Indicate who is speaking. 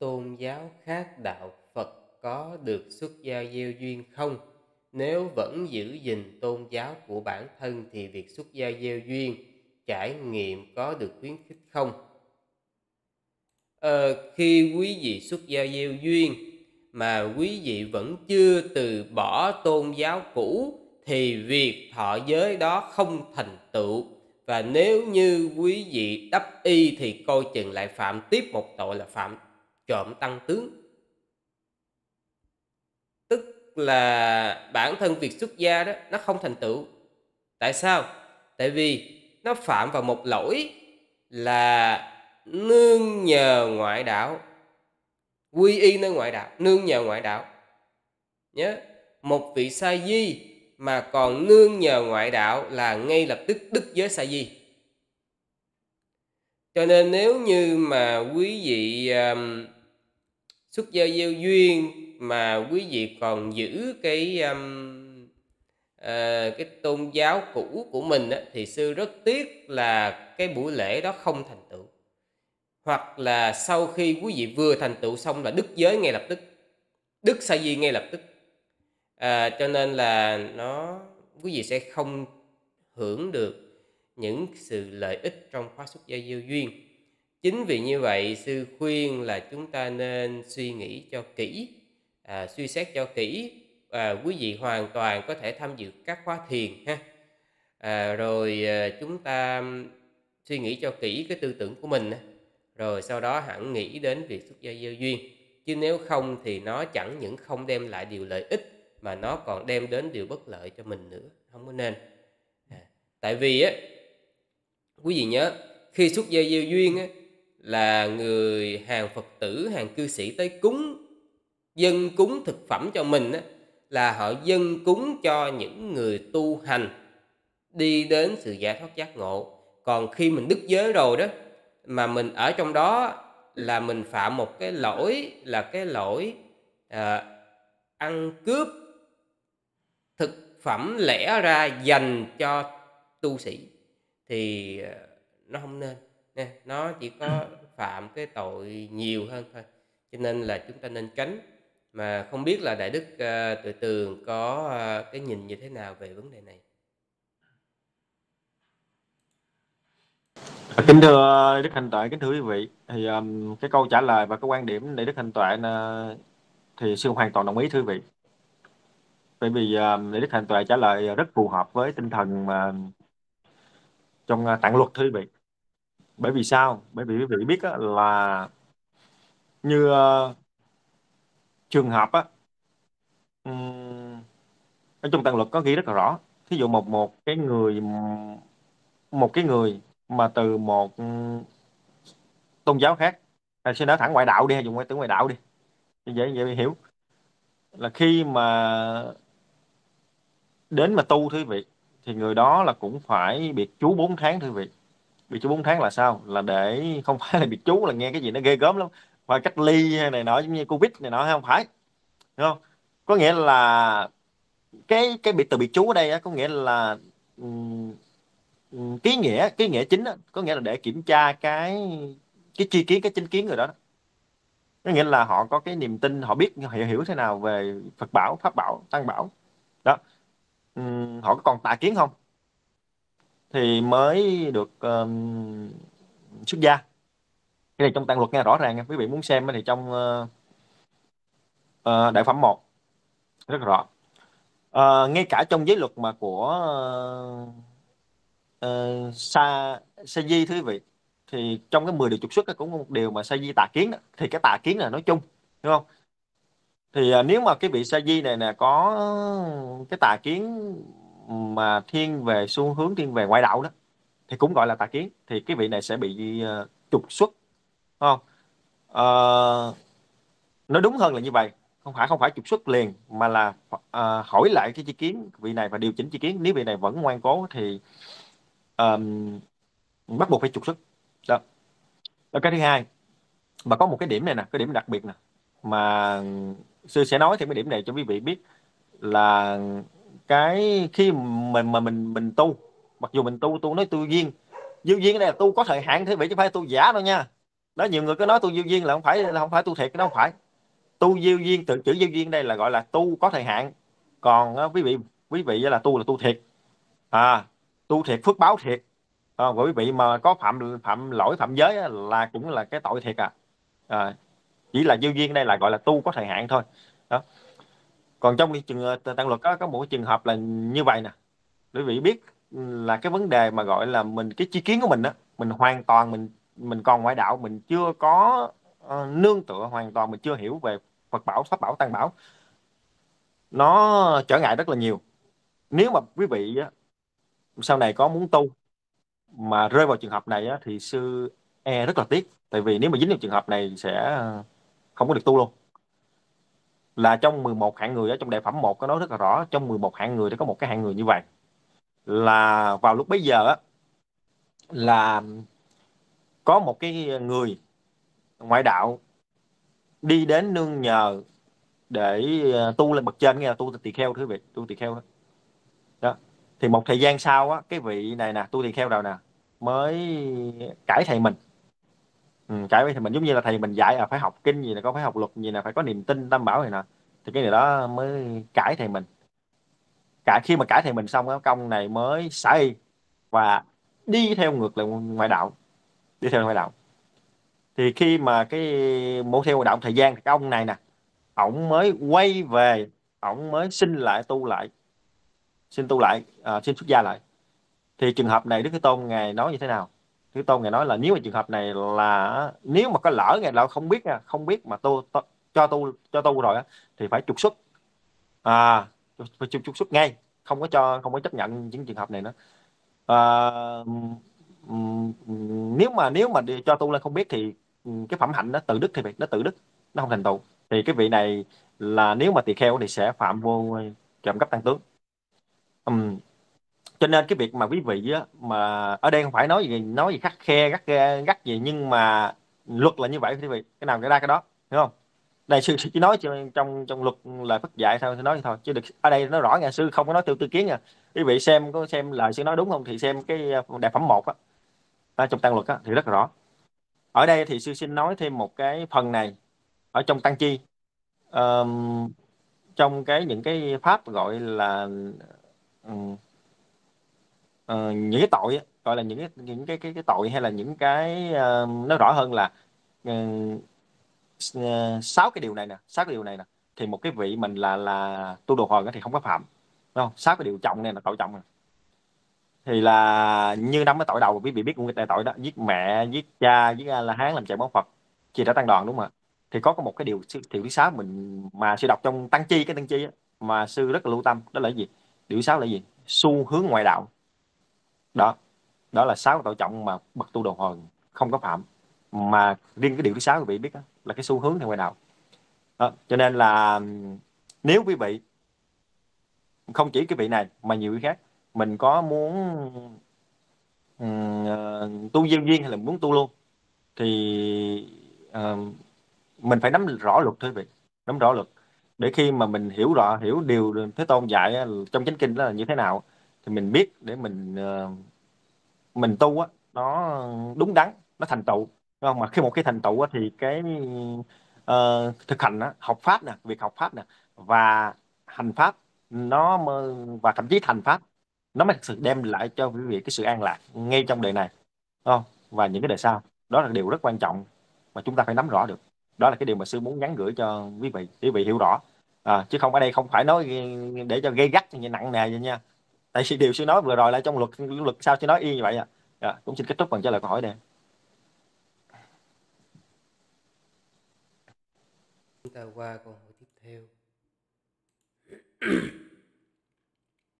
Speaker 1: tôn giáo khác đạo Phật có được xuất gia gieo duyên không? Nếu vẫn giữ gìn tôn giáo của bản thân thì việc xuất gia gieo duyên trải nghiệm có được khuyến khích không? Ờ, khi quý vị xuất gia gieo duyên mà quý vị vẫn chưa từ bỏ tôn giáo cũ thì việc thọ giới đó không thành tựu và nếu như quý vị đắp y thì coi chừng lại phạm tiếp một tội là phạm trộm tăng tướng. Tức là bản thân việc xuất gia đó nó không thành tựu. Tại sao? Tại vì nó phạm vào một lỗi là nương nhờ ngoại đạo quy y nơi ngoại đạo nương nhờ ngoại đạo. Nhớ một vị sa di mà còn nương nhờ ngoại đạo là ngay lập tức đức giới sa di. Cho nên nếu như mà quý vị um, xuất gia gieo duyên mà quý vị còn giữ cái um, uh, cái tôn giáo cũ của mình á, thì sư rất tiếc là cái buổi lễ đó không thành tựu. Hoặc là sau khi quý vị vừa thành tựu xong là đức giới ngay lập tức đức sa di ngay lập tức. À, cho nên là nó quý vị sẽ không hưởng được những sự lợi ích trong khóa xuất gia diêu duyên chính vì như vậy sư khuyên là chúng ta nên suy nghĩ cho kỹ à, suy xét cho kỹ à, quý vị hoàn toàn có thể tham dự các khóa thiền ha. À, rồi à, chúng ta suy nghĩ cho kỹ cái tư tưởng của mình rồi sau đó hẳn nghĩ đến việc xuất gia gieo duyên. Chứ nếu không thì nó chẳng những không đem lại điều lợi ích mà nó còn đem đến điều bất lợi cho mình nữa. Không có nên. À, tại vì á quý vị nhớ khi xuất gia gieo duyên á là người hàng phật tử hàng cư sĩ tới cúng dân cúng thực phẩm cho mình á là họ dân cúng cho những người tu hành đi đến sự giải thoát giác ngộ. Còn khi mình đức giới rồi đó mà mình ở trong đó là mình phạm một cái lỗi là cái lỗi à, ăn cướp thực phẩm lẽ ra dành cho tu sĩ thì à, nó không nên nó chỉ có phạm cái tội nhiều hơn thôi cho nên là chúng ta nên tránh mà không biết là đại đức uh, tự tường có uh, cái nhìn như thế nào về vấn đề này
Speaker 2: Kính thưa Đức Hành Tuệ, kính thưa quý vị, thì um, cái câu trả lời và cái quan điểm để Đức Hành Tuệ uh, thì sư hoàn toàn đồng ý thưa quý vị. Bởi vì um, để Đức Hành Tuệ trả lời rất phù hợp với tinh thần mà trong uh, tạng luật thưa quý vị. Bởi vì sao? Bởi vì quý vị biết á, là như uh, trường hợp á, um, ở trong tạng luật có ghi rất là rõ. Thí dụ một một cái người một cái người mà từ một tôn giáo khác hay sẽ nói thẳng ngoại đạo đi hay dùng ngoại từ ngoại đạo đi dễ dễ hiểu là khi mà đến mà tu thưa vị thì người đó là cũng phải biệt chú 4 tháng thưa vị bị chú 4 tháng là sao? Là để không phải là bị chú là nghe cái gì nó ghê gớm lắm. Phải cách ly này nọ giống như covid này nọ hay không phải. Đúng không? Có nghĩa là cái cái bị từ bị chú ở đây á, có nghĩa là ký nghĩa ký nghĩa chính á, có nghĩa là để kiểm tra cái cái chi kiến cái chính kiến người đó, đó. Có nghĩa là họ có cái niềm tin họ biết hiểu hiểu thế nào về Phật bảo pháp bảo tăng bảo. Đó. Um, họ có còn tà kiến không? Thì mới được um, xuất gia. Cái này trong tăng luật nghe rõ ràng quý vị muốn xem thì trong uh, uh, đại phẩm 1 rất rõ. Uh, ngay cả trong giới luật mà của uh, uh, sa sa di thưa quý vị thì trong cái 10 điều trục xuất cũng có một điều mà sa di tà kiến đó. thì cái tà kiến là nói chung đúng không? Thì uh, nếu mà cái vị sa di này nè có cái tà kiến mà thiên về xu hướng thiên về ngoại đạo đó thì cũng gọi là tà kiến thì cái vị này sẽ bị uh, trục xuất đúng không? Ờ, uh, nói đúng hơn là như vậy không phải không phải trục xuất liền mà là uh, hỏi lại cái chi kiến vị này và điều chỉnh chi kiến. Nếu vị này vẫn ngoan cố thì um, bắt buộc phải trục xuất. Đó. Đó cái thứ hai. Và có một cái điểm này nè cái điểm đặc biệt nè mà sư sẽ nói thêm cái điểm này cho quý vị biết là cái khi mình mà mình mình tu mặc dù mình tu tu nói tu duyên duyên duyên này là tu có thời hạn thế vậy chứ phải tu giả đâu nha. Đó nhiều người cứ nói tu duyên duyên là không phải là không phải tu thiệt cái đó không phải. Tu duyên duyên từ chữ duyên duyên đây là gọi là tu có thời hạn. Còn uh, quý vị quý vị là tu là tu thiệt. À tu thiệt phước báo thiệt. À, quý vị mà có phạm phạm lỗi phạm giới là cũng là cái tội thiệt à, à chỉ là duyên duyên đây là gọi là tu có thời hạn thôi. Đó còn trong cái trường ờ, tăng luật có có một cái trường hợp là như vậy nè. Quý vị biết ừ, là cái vấn đề mà gọi là mình cái chi kiến của mình đó mình hoàn toàn mình mình còn ngoại đạo mình chưa có uh, nương tựa hoàn toàn mình chưa hiểu về Phật bảo pháp bảo tăng bảo. Nó trở ngại rất là nhiều. Nếu mà quý vị á, sau này có muốn tu mà rơi vào trường hợp này á, thì sư e rất là tiếc. Tại vì nếu mà dính vào trường hợp này sẽ không có được tu luôn là trong 11 hạng người ở trong đề phẩm 1 có nói rất là rõ, trong 11 hạng người thì có một cái hạng người như vậy. Là vào lúc bấy giờ á, là có một cái người ngoại đạo đi đến nương nhờ để ờ, tu lên bậc trên, nghe là tu tỳ kheo thứ vị, tu tỳ kheo đó. đó. Thì một thời gian sau á, cái vị này nè, tu tỳ kheo nào nè, mới cải thầy mình ừ, cải thì mình giống như là thầy mình dạy là phải học kinh gì là có phải học luật gì là phải có niềm tin tam bảo này nè thì cái này đó mới cải thầy mình. Cả khi mà cải thầy mình xong á công này mới xả y và đi theo ngược lại ngoại đạo đi theo ngoại đạo. Thì khi mà cái muốn theo ngoại đạo thời gian thì cái ông này nè ổng mới quay về ổng mới xin lại tu lại xin tu lại à, xin xuất gia lại. Thì trường hợp này đức thế tôn ngài nói như thế nào? Thế tôn ngài nói là nếu mà trường hợp này là nếu mà có lỡ ngài đạo không biết nha không biết mà tu, tu cho tu cho tu rồi á thì phải trục xuất. À phải trục, trục xuất ngay không có cho không có chấp nhận những trường hợp này nữa. À, nếu mà nếu mà cho tu lên không biết thì cái phẩm hạnh nó tự đức thì nó tự đức nó không thành tựu. Thì cái vị này là nếu mà tỳ kheo thì sẽ phạm vô trộm cấp tăng tướng. Um, cho nên cái việc mà quý vị á, mà ở đây không phải nói gì nói gì khắc khe gắt gắt gì nhưng mà luật là như vậy quý vị. Cái nào cái ra cái đó hiểu không? Đây sư chỉ nói trong trong luật lời Phật dạy thôi thì nói thôi. Chứ được ở đây nó rõ nha sư không có nói tiêu tư kiến nha. Quý vị xem có xem lời sư nói đúng không thì xem cái ờ, đại phẩm một á. Trong tăng luật á, thì rất là rõ. Ở đây thì sư xin nói thêm một cái phần này. Ở trong tăng chi um, trong cái những cái pháp gọi là um, Ờ, những cái tội á, gọi là những cái những cái cái, cái tội hay là những cái ờ, uh, nó rõ hơn là uh, sáu cái điều này nè sáu cái điều này nè thì một cái vị mình là là tu đồ hồn thì không có phạm đúng không? Sáu cái điều trọng này là tội trọng này. thì là như năm cái tội đầu quý vị biết cũng cái tội đó giết mẹ giết cha giết la hán làm chạy bóng phật chỉ đã tăng đoàn đúng không ạ? Thì có có một cái điều điều thứ sáu mình mà sư đọc trong tăng chi cái tăng chi á, mà sư rất là lưu tâm đó là gì? Điều sáu là gì? Xu hướng ngoại đạo đó. Đó là sáu tội trọng mà bậc tu đồ hồn không có phạm. Mà riêng cái điều thứ sáu quý vị biết đó, là cái xu hướng theo ngoài đạo. Đó, cho nên là nếu quý vị không chỉ cái vị này mà nhiều vị khác mình có muốn uh, tu duyên duyên hay là muốn tu luôn thì uh, mình phải nắm rõ luật thôi vị. Nắm rõ luật. Để khi mà mình hiểu rõ hiểu điều thế tôn dạy trong chánh kinh đó là như thế nào thì mình biết để mình uh, mình tu á nó đúng đắn nó thành tựu. Đúng không? Mà khi một cái thành tựu thì cái uh, thực hành á, học pháp nè việc học pháp nè và hành pháp nó và thậm chí thành pháp nó mới thực sự đem lại cho quý vị cái sự an lạc ngay trong đời này. Đúng không? Và những cái đời sau đó là điều rất quan trọng mà chúng ta phải nắm rõ được. Đó là cái điều mà sư muốn nhắn gửi cho quý vị quý vị hiểu rõ. À, chứ không ở đây không phải nói để cho gây gắt như nặng nề vậy nha tại vì điều sư nói vừa rồi là trong luật luật sao sư nói y như vậy à, à cũng xin kết thúc bằng trả lời câu hỏi này.
Speaker 1: Chúng ta qua câu hỏi tiếp theo